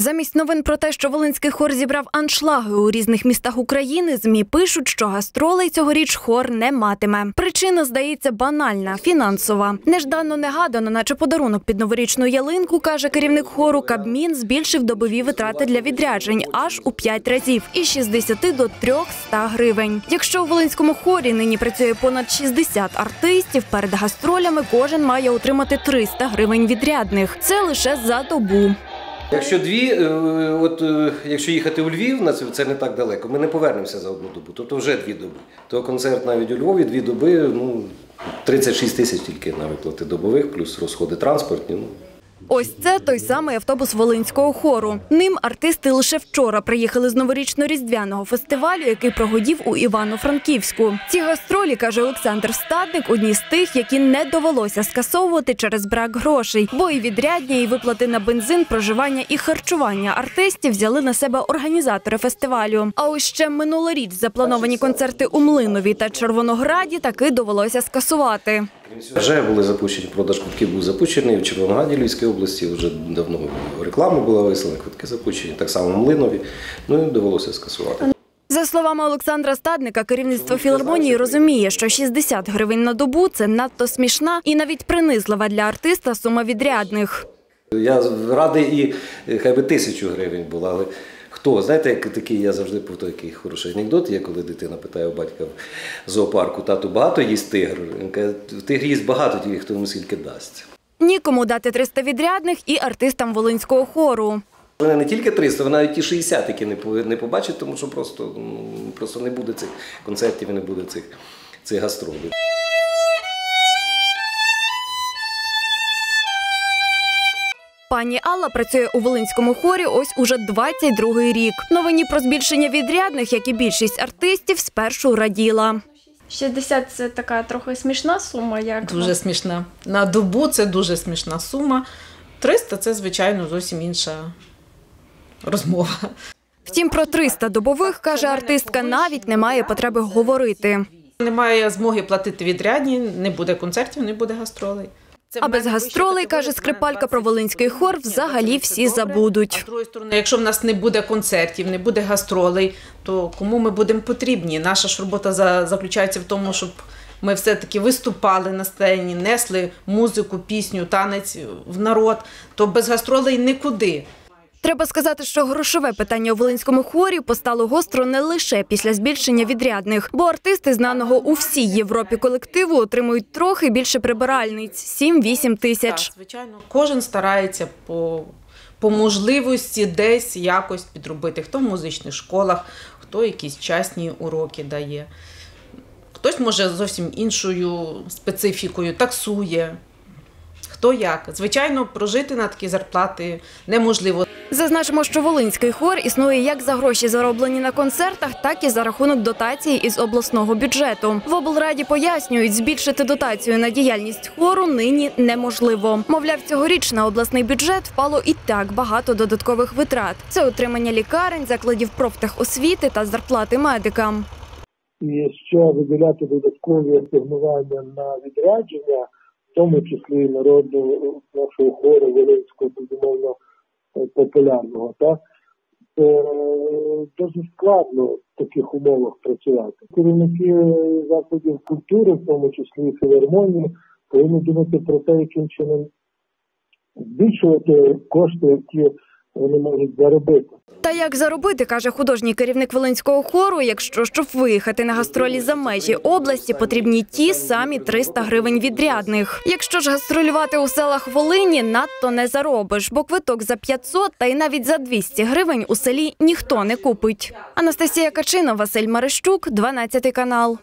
Замість новин про те, що Волинський хор зібрав аншлаги у різних містах України, змі пишуть, що гастролей цьогоріч хор не матиме. Причина здається банальна фінансова. Неждано негадано, наче подарунок під новорічну ялинку, каже керівник хору. Кабмін збільшив добові витрати для відряджень аж у 5 разів із 60 до 300 гривень. Якщо у Волинському хорі нині працює понад 60 артистів, перед гастролями кожен має отримати 300 гривень відрядних. Це лише за добу. Якщо дві, е, от е, якщо їхати у Львів, на це, не так далеко, ми не повернемося за одну добу, тобто вже дві доби. То концерт навіть у Львові дві доби, ну 36 тисяч тільки на виплати добових, плюс розходи транспортні. Ну, Ось це той самий автобус Волинського хору. Ним артисти лише вчора приїхали з новорічно-різдвяного фестивалю, який прогодів у Івано-Франківську. Ці гастролі, каже Олександр Стадник, одні з тих, які не довелося скасовувати через брак грошей, бо і відрядня, і виплати на бензин, проживання і харчування артистів взяли на себе організатори фестивалю. А ось ще минулоріч заплановані концерти у Млинові та Червонограді таки довелося скасувати. Вже були запущені, продаж квитків був запущений в Червонограді Львівській області, вже давно реклама була вислана, квитки запущені, так само в Млинові, ну і довелося скасувати. За словами Олександра Стадника, керівництво філармонії розуміє, що 60 гривень на добу це надто смішна і навіть принизлива для артиста сума відрядних. Я радий і е, хай би тисячу гривень було, але хто? Знаєте, як такий, я завжди повторюю такий хороший анекдот є, коли дитина питає у батька в зоопарку, тату багато їсть тигр. Він каже, тигр їсть багато, тільки хто йому скільки дасть. Нікому дати 300 відрядних і артистам Волинського хору. Вони не тільки 300, вони навіть ті 60, які не побачать, тому що просто, ну, просто не буде цих концертів і не буде цих, цих гастролів. Пані Алла працює у Волинському хорі ось уже 22-й рік. Новині про збільшення відрядних, як і більшість артистів, спершу раділа. 60 – це така трохи смішна сума, як Дуже смішна. На добу це дуже смішна сума. 300 це, звичайно, зовсім інша розмова. Втім, про 300 добових, каже артистка, навіть немає потреби говорити. Немає змоги платити відрядні, не буде концертів, не буде гастролей. А без гастролей, каже скрипалька, про Волинський хор взагалі всі забудуть. Якщо в нас не буде концертів, не буде гастролей, то кому ми будемо потрібні? Наша ж робота за- заключається в тому, щоб ми все-таки виступали на сцені, несли музику, пісню, танець в народ, то без гастролей нікуди. Треба сказати, що грошове питання у Волинському хорі постало гостро не лише після збільшення відрядних, бо артисти знаного у всій Європі колективу отримують трохи більше прибиральниць 7-8 тисяч. Звичайно, кожен старається по, по можливості десь якось підробити. Хто в музичних школах, хто якісь частні уроки дає. Хтось може зовсім іншою специфікою таксує. Хто як. Звичайно, прожити на такі зарплати неможливо. Зазначимо, що Волинський хор існує як за гроші, зароблені на концертах, так і за рахунок дотації із обласного бюджету. В облраді пояснюють, збільшити дотацію на діяльність хору нині неможливо. Мовляв, цьогоріч на обласний бюджет впало і так багато додаткових витрат. Це утримання лікарень, закладів профтехосвіти та зарплати медикам. і ще виділяти додаткові асигнування на відрядження, в тому числі і народного нашого хору Волинського безумовно популярного, так е, дуже складно в таких умовах працювати. Керівники закладів культури, в тому числі і філармонії, повинні думати про те, яким чином збільшувати кошти, які вони можуть заробити. Та як заробити, каже художній керівник Волинського хору, якщо щоб виїхати на гастролі за межі області, потрібні ті самі 300 гривень відрядних. Якщо ж гастролювати у селах Волині, надто не заробиш, бо квиток за 500 та й навіть за 200 гривень у селі ніхто не купить. Анастасія Качина, Василь Марищук, 12 канал.